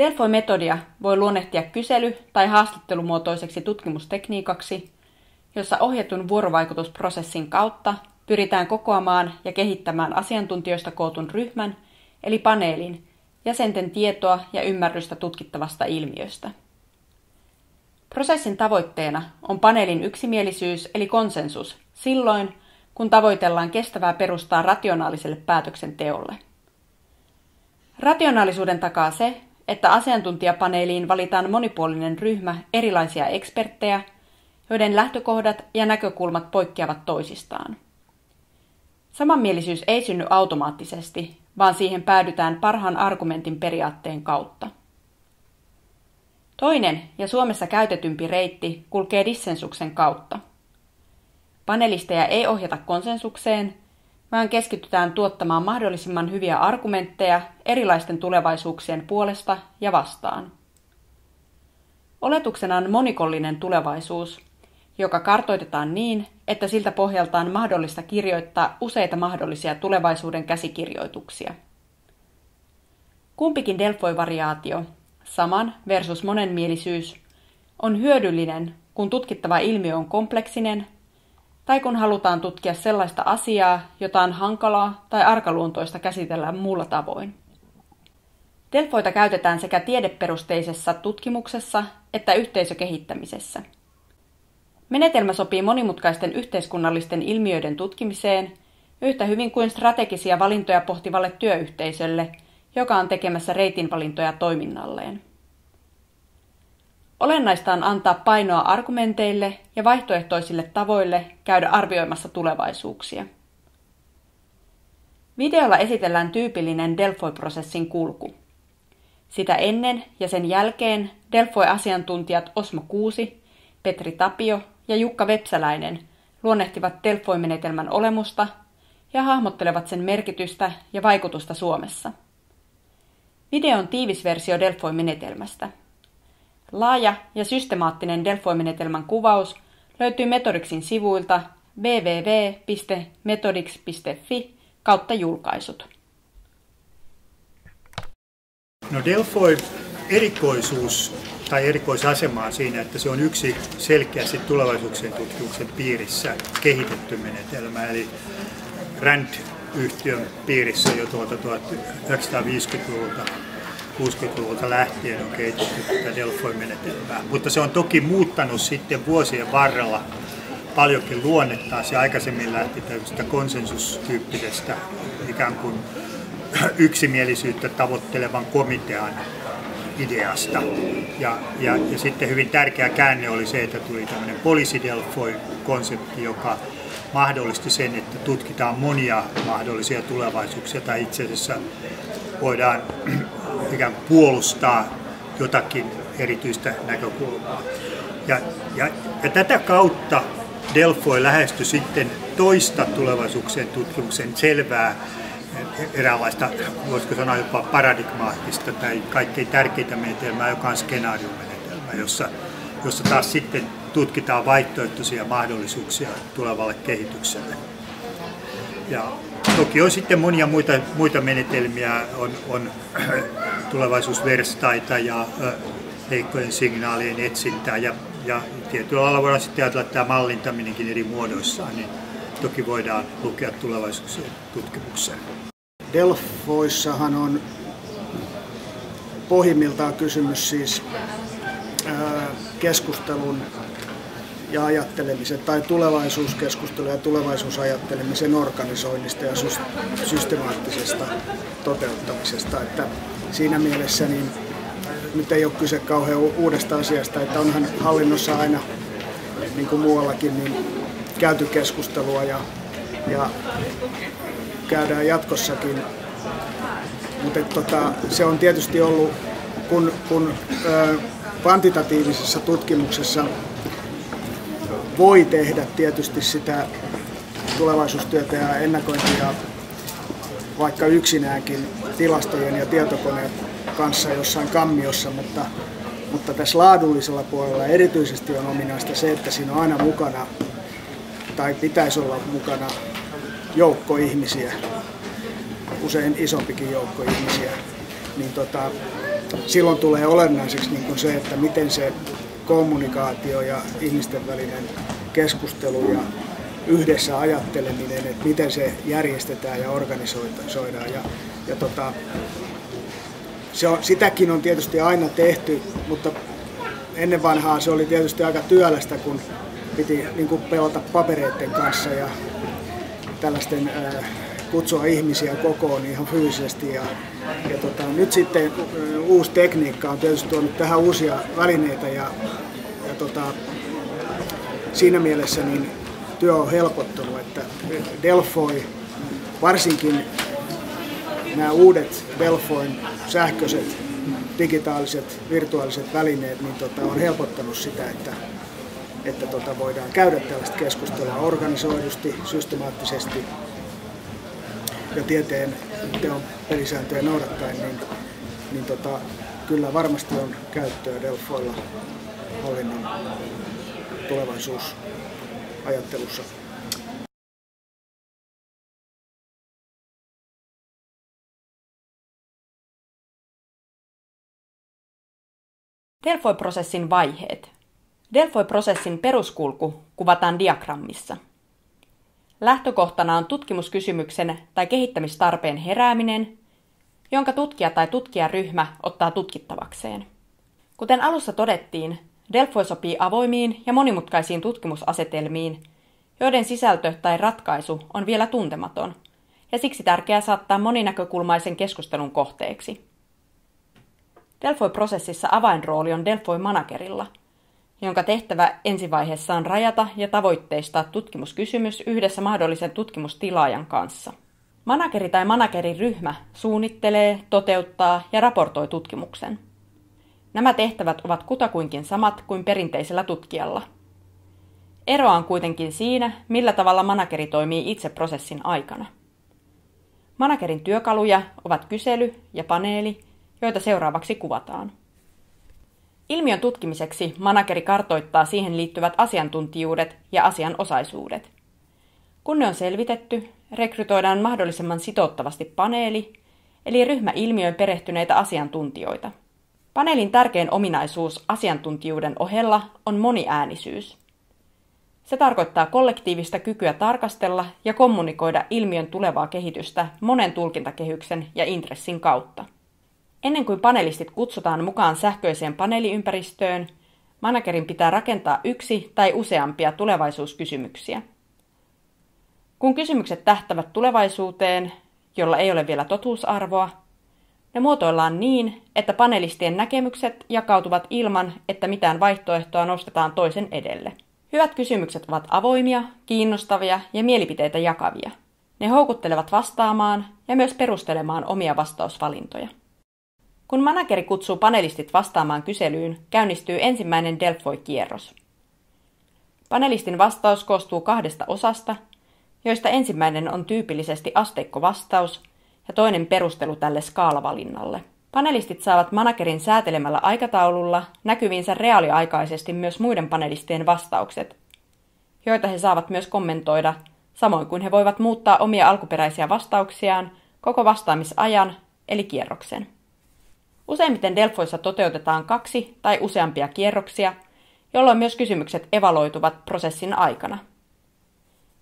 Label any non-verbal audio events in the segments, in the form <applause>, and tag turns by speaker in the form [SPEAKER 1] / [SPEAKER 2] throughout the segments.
[SPEAKER 1] Delfoi-metodia voi luonnehtia kysely- tai haastattelumuotoiseksi tutkimustekniikaksi, jossa ohjatun vuorovaikutusprosessin kautta pyritään kokoamaan ja kehittämään asiantuntijoista kootun ryhmän, eli paneelin, jäsenten tietoa ja ymmärrystä tutkittavasta ilmiöstä. Prosessin tavoitteena on paneelin yksimielisyys eli konsensus silloin, kun tavoitellaan kestävää perustaa rationaaliselle päätöksenteolle. Rationaalisuuden takaa se, että asiantuntijapaneeliin valitaan monipuolinen ryhmä erilaisia eksperttejä, joiden lähtökohdat ja näkökulmat poikkeavat toisistaan. Samanmielisyys ei synny automaattisesti, vaan siihen päädytään parhaan argumentin periaatteen kautta. Toinen ja Suomessa käytetympi reitti kulkee dissensuksen kautta. Panelisteja ei ohjata konsensukseen, vaan keskitytään tuottamaan mahdollisimman hyviä argumentteja erilaisten tulevaisuuksien puolesta ja vastaan. Oletuksena on monikollinen tulevaisuus, joka kartoitetaan niin, että siltä pohjaltaan mahdollista kirjoittaa useita mahdollisia tulevaisuuden käsikirjoituksia. Kumpikin Delfoi-variaatio, saman versus monenmielisyys, on hyödyllinen, kun tutkittava ilmiö on kompleksinen tai kun halutaan tutkia sellaista asiaa, jota on hankalaa tai arkaluontoista käsitellä muulla tavoin. Delfoita käytetään sekä tiedeperusteisessa tutkimuksessa että yhteisökehittämisessä. Menetelmä sopii monimutkaisten yhteiskunnallisten ilmiöiden tutkimiseen yhtä hyvin kuin strategisia valintoja pohtivalle työyhteisölle, joka on tekemässä reitinvalintoja toiminnalleen. Olennaista on antaa painoa argumenteille ja vaihtoehtoisille tavoille käydä arvioimassa tulevaisuuksia. Videolla esitellään tyypillinen Delfoi-prosessin kulku. Sitä ennen ja sen jälkeen Delfoi-asiantuntijat Osmo Kuusi, Petri Tapio ja Jukka Vepsäläinen luonnehtivat Delfoi-menetelmän olemusta ja hahmottelevat sen merkitystä ja vaikutusta Suomessa. Video on tiivis versio Delfoi-menetelmästä – Laaja ja systemaattinen Delfoi-menetelmän kuvaus löytyy Metodixin sivuilta www.metodix.fi kautta julkaisut.
[SPEAKER 2] No Delfoi erikoisuus tai erikoisasema on siinä, että se on yksi selkeästi tulevaisuuksien tutkimuksen piirissä kehitetty menetelmä. Eli RAND-yhtiön piirissä jo tuolta 1950-luvulta 60-luvulta lähtien on kehitetty tätä Delfoy-menetelmää. Mutta se on toki muuttanut sitten vuosien varrella paljonkin luonnettaan. Se aikaisemmin lähti tämmöisestä konsensustyyppisestä ikään kuin yksimielisyyttä tavoittelevan komitean ideasta. Ja, ja, ja sitten hyvin tärkeä käänne oli se, että tuli tämmöinen poliisidelfoi-konsepti, joka mahdollisti sen, että tutkitaan monia mahdollisia tulevaisuuksia tai itse asiassa voidaan <clears throat> ikään kuin puolustaa jotakin erityistä näkökulmaa. Ja, ja, ja tätä kautta Delfoi lähestyi sitten toista tulevaisuuksien tutkimuksen selvää eräänlaista, voisiko sanoa jopa paradigmaattista tai kaikkein tärkeintä menetelmää, joka on skenaariomenetelmä, jossa, jossa taas sitten tutkitaan vaihtoehtoisia mahdollisuuksia tulevalle kehitykselle. Ja toki on sitten monia muita, muita menetelmiä, on, on <clears throat> tulevaisuusverstaita ja heikkojen signaalien etsintää ja, ja tietyllä alalla voidaan sitten ajatella tämä mallintaminenkin eri muodoissaan, niin toki voidaan lukea tulevaisuuksien tutkimukseen.
[SPEAKER 3] Delfoissahan on pohjimmiltaan kysymys siis keskustelun ja ajattelemisen tai tulevaisuuskeskustelun ja tulevaisuusajattelemisen organisoinnista ja systemaattisesta toteuttamisesta. Että siinä mielessä niin nyt ei ole kyse kauhean uudesta asiasta, että onhan hallinnossa aina, niin kuin muuallakin, niin käyty keskustelua ja, ja käydään jatkossakin. Mutta tota, se on tietysti ollut, kun, kun ö, kvantitatiivisessa tutkimuksessa voi tehdä tietysti sitä tulevaisuustyötä ja ennakointia vaikka yksinäänkin tilastojen ja tietokoneen kanssa jossain kammiossa, mutta, mutta tässä laadullisella puolella erityisesti on ominaista se, että siinä on aina mukana, tai pitäisi olla mukana, joukko ihmisiä, usein isompikin joukko ihmisiä, niin tota, silloin tulee olennaiseksi niin se, että miten se kommunikaatio ja ihmisten välinen keskustelu ja yhdessä ajatteleminen, että miten se järjestetään ja organisoidaan. Ja, ja tota, se on, sitäkin on tietysti aina tehty, mutta ennen vanhaa se oli tietysti aika työlästä, kun piti niin kuin pelata papereiden kanssa ja tällaisten äh, kutsua ihmisiä kokoon ihan fyysisesti. Ja, ja tota, nyt sitten uusi tekniikka on tietysti tuonut tähän uusia välineitä ja, ja tota, siinä mielessä niin työ on helpottunut, että Delfoi, varsinkin nämä uudet Delfoin sähköiset, digitaaliset, virtuaaliset välineet, niin tota, on helpottanut sitä, että, että tota, voidaan käydä tällaista keskustelua organisoidusti, systemaattisesti ja tieteen teon pelisääntöjä noudattaen, niin, niin tota, kyllä varmasti on käyttöä Delfoilla hallinnon tulevaisuusajattelussa.
[SPEAKER 1] Delfoi-prosessin vaiheet. Delfoi-prosessin peruskulku kuvataan diagrammissa. Lähtökohtana on tutkimuskysymyksen tai kehittämistarpeen herääminen, jonka tutkija tai tutkijaryhmä ottaa tutkittavakseen. Kuten alussa todettiin, Delfoi sopii avoimiin ja monimutkaisiin tutkimusasetelmiin, joiden sisältö tai ratkaisu on vielä tuntematon, ja siksi tärkeää saattaa moninäkökulmaisen keskustelun kohteeksi. Delfoi-prosessissa avainrooli on Delfoi-managerilla, jonka tehtävä ensivaiheessa on rajata ja tavoitteistaa tutkimuskysymys yhdessä mahdollisen tutkimustilaajan kanssa. Manageri tai manageriryhmä suunnittelee, toteuttaa ja raportoi tutkimuksen. Nämä tehtävät ovat kutakuinkin samat kuin perinteisellä tutkijalla. Eroa on kuitenkin siinä, millä tavalla manageri toimii itse prosessin aikana. Managerin työkaluja ovat kysely ja paneeli – joita seuraavaksi kuvataan. Ilmiön tutkimiseksi manageri kartoittaa siihen liittyvät asiantuntijuudet ja asianosaisuudet. Kun ne on selvitetty, rekrytoidaan mahdollisimman sitouttavasti paneeli, eli ryhmä ilmiöön perehtyneitä asiantuntijoita. Paneelin tärkein ominaisuus asiantuntijuuden ohella on moniäänisyys. Se tarkoittaa kollektiivista kykyä tarkastella ja kommunikoida ilmiön tulevaa kehitystä monen tulkintakehyksen ja intressin kautta. Ennen kuin panelistit kutsutaan mukaan sähköiseen paneeliympäristöön, managerin pitää rakentaa yksi tai useampia tulevaisuuskysymyksiä. Kun kysymykset tähtävät tulevaisuuteen, jolla ei ole vielä totuusarvoa, ne muotoillaan niin, että panelistien näkemykset jakautuvat ilman, että mitään vaihtoehtoa nostetaan toisen edelle. Hyvät kysymykset ovat avoimia, kiinnostavia ja mielipiteitä jakavia. Ne houkuttelevat vastaamaan ja myös perustelemaan omia vastausvalintoja. Kun manageri kutsuu panelistit vastaamaan kyselyyn, käynnistyy ensimmäinen Delfoi-kierros. Panelistin vastaus koostuu kahdesta osasta, joista ensimmäinen on tyypillisesti asteikkovastaus ja toinen perustelu tälle skaalavalinnalle. Panelistit saavat managerin säätelemällä aikataululla näkyvinsä reaaliaikaisesti myös muiden panelistien vastaukset, joita he saavat myös kommentoida, samoin kuin he voivat muuttaa omia alkuperäisiä vastauksiaan koko vastaamisajan eli kierroksen. Useimmiten Delfoissa toteutetaan kaksi tai useampia kierroksia, jolloin myös kysymykset evaloituvat prosessin aikana.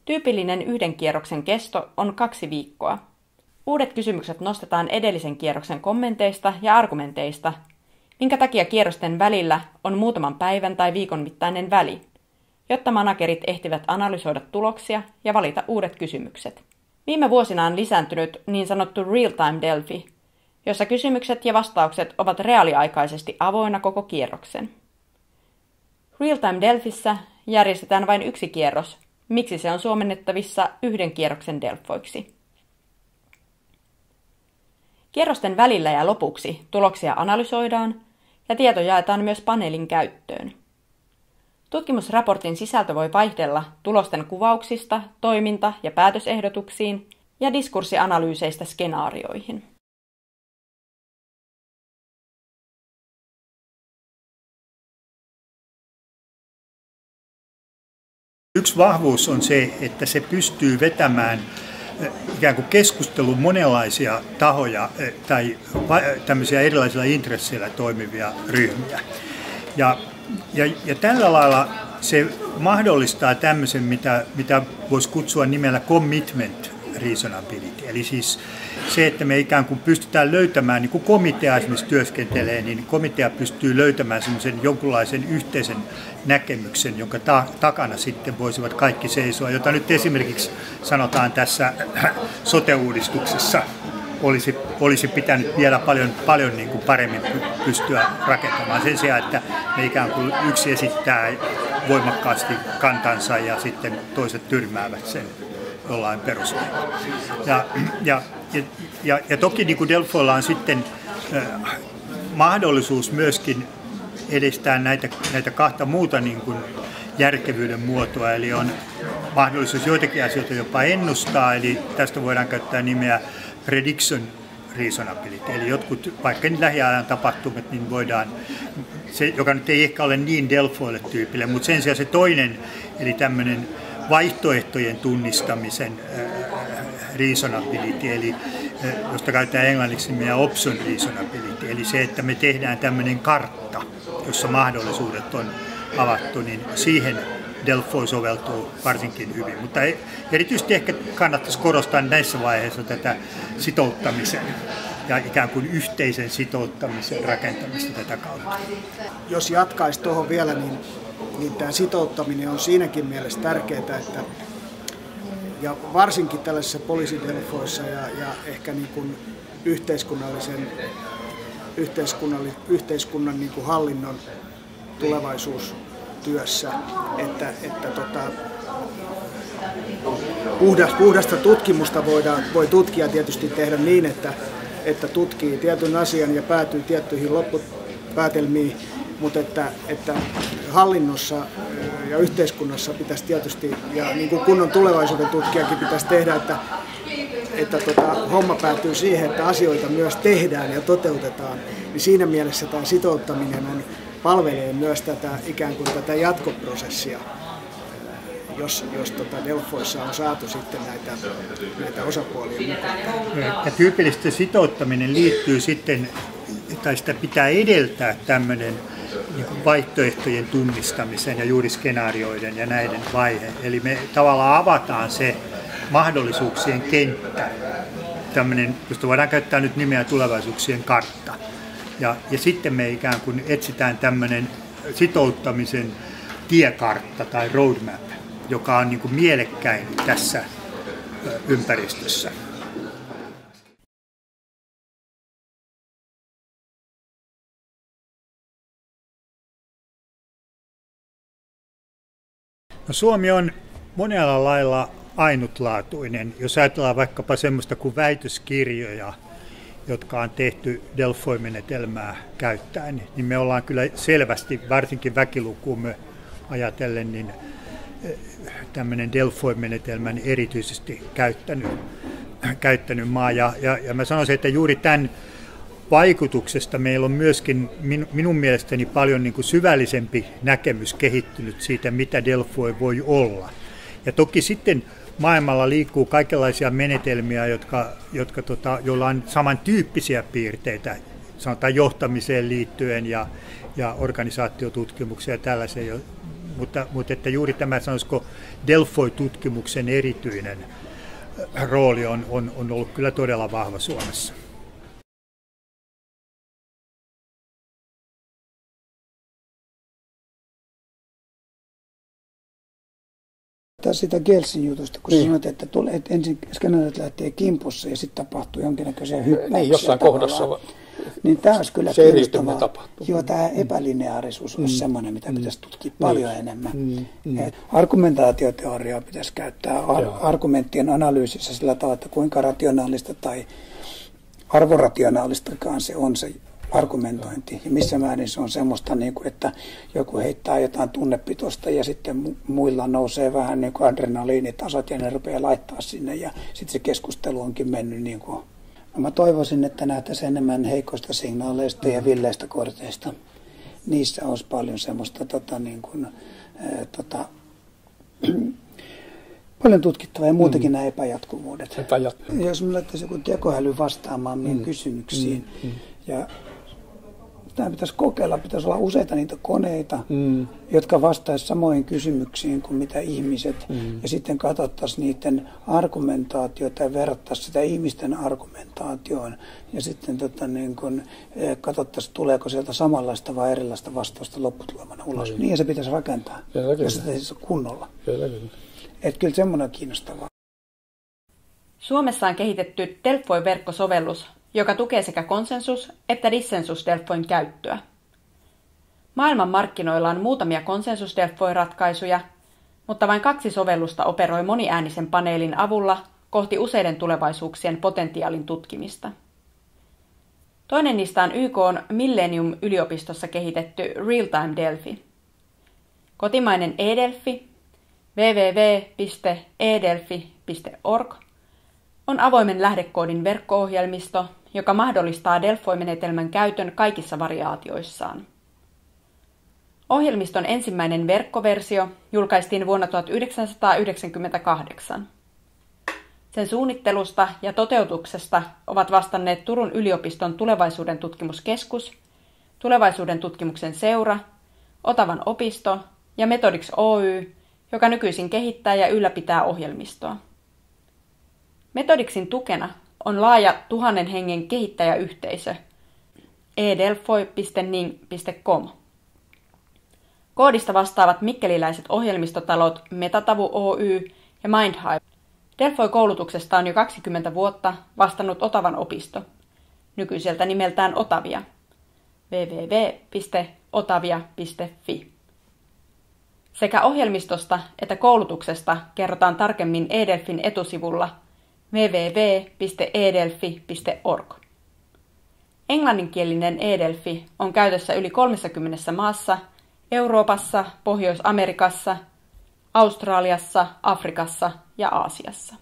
[SPEAKER 1] Tyypillinen yhden kierroksen kesto on kaksi viikkoa. Uudet kysymykset nostetaan edellisen kierroksen kommenteista ja argumenteista, minkä takia kierrosten välillä on muutaman päivän tai viikon mittainen väli, jotta managerit ehtivät analysoida tuloksia ja valita uudet kysymykset. Viime vuosina on lisääntynyt niin sanottu real-time Delphi, jossa kysymykset ja vastaukset ovat reaaliaikaisesti avoinna koko kierroksen. Realtime Delfissä järjestetään vain yksi kierros, miksi se on suomennettavissa yhden kierroksen delfoiksi. Kierrosten välillä ja lopuksi tuloksia analysoidaan ja tieto jaetaan myös paneelin käyttöön. Tutkimusraportin sisältö voi vaihdella tulosten kuvauksista, toiminta- ja päätösehdotuksiin ja diskurssianalyyseistä skenaarioihin.
[SPEAKER 2] Yksi vahvuus on se, että se pystyy vetämään ikään kuin keskustelun monenlaisia tahoja tai tämmöisiä erilaisilla intresseillä toimivia ryhmiä. Ja, ja, ja tällä lailla se mahdollistaa tämmöisen, mitä, mitä voisi kutsua nimellä commitment reasonability. Eli siis se, että me ikään kuin pystytään löytämään, niin kuin komitea esimerkiksi työskentelee, niin komitea pystyy löytämään semmoisen jonkunlaisen yhteisen näkemyksen, jonka ta- takana sitten voisivat kaikki seisoa, jota nyt esimerkiksi sanotaan tässä <clears throat> sote-uudistuksessa olisi, olisi pitänyt vielä paljon, paljon niin kuin paremmin pystyä rakentamaan sen sijaan, että me ikään kuin yksi esittää voimakkaasti kantansa ja sitten toiset tyrmäävät sen jollain perusteella. Ja, ja, ja, ja, ja toki niin kuin Delfoilla on sitten äh, mahdollisuus myöskin edistää näitä, näitä kahta muuta niin kuin järkevyyden muotoa, eli on mahdollisuus joitakin asioita jopa ennustaa, eli tästä voidaan käyttää nimeä prediction reasonability, eli jotkut, vaikka lähiajan tapahtumat, niin voidaan, se, joka nyt ei ehkä ole niin Delfoille tyypille, mutta sen sijaan se toinen, eli tämmöinen vaihtoehtojen tunnistamisen äh, reasonability, eli äh, josta käytetään englanniksi nimeä option reasonability, eli se, että me tehdään tämmöinen kartta, jossa mahdollisuudet on avattu, niin siihen Delphi soveltuu varsinkin hyvin. Mutta erityisesti ehkä kannattaisi korostaa näissä vaiheissa tätä sitouttamisen ja ikään kuin yhteisen sitouttamisen rakentamista tätä kautta.
[SPEAKER 3] Jos jatkaisi tuohon vielä, niin, niin tämä sitouttaminen on siinäkin mielessä tärkeää, että ja varsinkin tällaisissa poliisidelfoissa ja, ja ehkä niin kuin yhteiskunnallisen yhteiskunnan, yhteiskunnan niin kuin hallinnon tulevaisuustyössä, että, että tota, puhdas, puhdasta tutkimusta voidaan, voi tutkija tietysti tehdä niin, että, että tutkii tietyn asian ja päätyy tiettyihin loppupäätelmiin, mutta että, että hallinnossa ja yhteiskunnassa pitäisi tietysti, ja niin kuin kunnon tulevaisuuden tutkijakin pitäisi tehdä, että, että tota, homma päätyy siihen, että asioita myös tehdään ja toteutetaan, niin siinä mielessä tämä sitouttaminen on, palvelee myös tätä ikään kuin tätä jatkoprosessia jos, jos tota Delfoissa on saatu sitten näitä, näitä osapuolia mukaan.
[SPEAKER 2] Ja tyypillisesti sitouttaminen liittyy sitten, tai sitä pitää edeltää tämmöinen niin vaihtoehtojen tunnistamisen ja juuri skenaarioiden ja näiden vaihe. Eli me tavallaan avataan se mahdollisuuksien kenttä, tämmöinen, josta voidaan käyttää nyt nimeä tulevaisuuksien kartta. Ja, ja sitten me ikään kuin etsitään tämmöinen sitouttamisen tiekartta tai roadmap, joka on niin kuin mielekkäin tässä ympäristössä. No, Suomi on monella lailla ainutlaatuinen. Jos ajatellaan vaikkapa semmoista kuin väitöskirjoja, jotka on tehty Delfoy-menetelmää käyttäen, niin me ollaan kyllä selvästi, varsinkin väkilukuumme ajatellen, niin eh, tämmöinen Delfoy-menetelmän erityisesti käyttänyt, käyttänyt maa. Ja, ja, ja mä sanoisin, että juuri tämän vaikutuksesta meillä on myöskin minun mielestäni paljon niin kuin syvällisempi näkemys kehittynyt siitä, mitä Delfoy voi olla. Ja toki sitten maailmalla liikkuu kaikenlaisia menetelmiä, jotka, jotka tota, joilla on samantyyppisiä piirteitä, sanotaan johtamiseen liittyen ja, ja organisaatiotutkimukseen ja tällaiseen. Mutta, mutta että juuri tämä, sanoisiko Delfoy-tutkimuksen erityinen rooli on, on, on ollut kyllä todella vahva Suomessa.
[SPEAKER 4] Taas sitä Gelsin jutusta, kun niin. sanoit, että, tuli, että ensin skenaariot lähtee kimpussa ja sitten tapahtuu jonkinnäköisiä hyppäyksiä.
[SPEAKER 5] Niin, jossain tavallaan. kohdassa.
[SPEAKER 4] Niin tämä olisi kyllä
[SPEAKER 5] se kiinnostavaa.
[SPEAKER 4] Joo, tämä epälineaarisuus mm. olisi sellainen, mitä mm. pitäisi tutkia mm. paljon enemmän. Mm. Mm. Et argumentaatioteoriaa pitäisi käyttää ar- argumenttien analyysissä sillä tavalla, että kuinka rationaalista tai arvorationaalistakaan se on se argumentointi ja missä määrin se on semmoista, niin kuin, että joku heittää jotain tunnepitosta ja sitten muilla nousee vähän niin kuin adrenaliinitasot ja ne rupeaa laittaa sinne ja sitten se keskustelu onkin mennyt niin kuin no mä toivoisin, että nähtäisiin enemmän heikoista signaaleista ja villeistä korteista. Niissä olisi paljon semmoista tota, niin kuin, ää, tota, <clears throat> Paljon tutkittavaa ja muutenkin mm. nämä epäjatkuvuudet.
[SPEAKER 5] Epäjatkuvuudet.
[SPEAKER 4] Jos me laittaisiin joku tekoäly vastaamaan meidän mm. kysymyksiin mm. ja tämä pitäisi kokeilla, pitäisi olla useita niitä koneita, mm. jotka vastaisivat samoihin kysymyksiin kuin mitä ihmiset. Mm. Ja sitten katsottaisiin niiden argumentaatiota ja verrattaisiin sitä ihmisten argumentaatioon. Ja sitten tota, niin kun, e, katsottaisiin, tuleeko sieltä samanlaista vai erilaista vastausta lopputulemana ulos. Niin, niin se pitäisi rakentaa, kyllä. jos se tehdään kunnolla. Kyllä, kyllä. Että kyllä semmoinen on kiinnostavaa.
[SPEAKER 1] Suomessa on kehitetty Delphi-verkkosovellus, joka tukee sekä konsensus- että dissensus-Delfoin käyttöä. Maailman markkinoilla on muutamia konsensus ratkaisuja mutta vain kaksi sovellusta operoi moniäänisen paneelin avulla kohti useiden tulevaisuuksien potentiaalin tutkimista. Toinen niistä on YK on Millennium-yliopistossa kehitetty Real-Time Delphi. Kotimainen eDelphi www.edelphi.org on avoimen lähdekoodin verkko-ohjelmisto, joka mahdollistaa Delphi-menetelmän käytön kaikissa variaatioissaan. Ohjelmiston ensimmäinen verkkoversio julkaistiin vuonna 1998. Sen suunnittelusta ja toteutuksesta ovat vastanneet Turun yliopiston tulevaisuuden tutkimuskeskus, tulevaisuuden tutkimuksen seura, Otavan opisto ja Metodix Oy, joka nykyisin kehittää ja ylläpitää ohjelmistoa. Metodixin tukena on laaja tuhannen hengen kehittäjäyhteisö edelfoi.ning.com. Koodista vastaavat mikkeliläiset ohjelmistotalot Metatavu Oy ja Mindhive. Delfoi-koulutuksesta on jo 20 vuotta vastannut Otavan opisto, nykyiseltä nimeltään Otavia, www.otavia.fi. Sekä ohjelmistosta että koulutuksesta kerrotaan tarkemmin eDelfin etusivulla www.edelfi.org. Englanninkielinen eDelfi on käytössä yli 30 maassa Euroopassa, Pohjois-Amerikassa, Australiassa, Afrikassa ja Aasiassa.